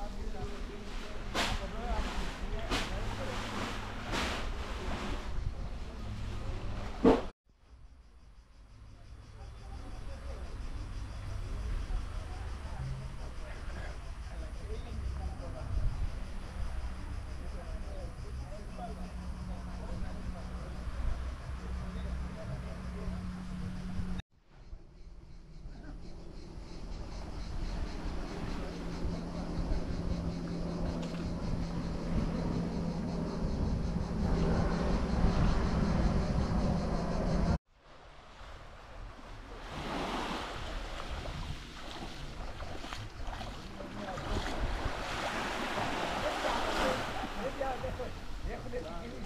Thank you. Gracias.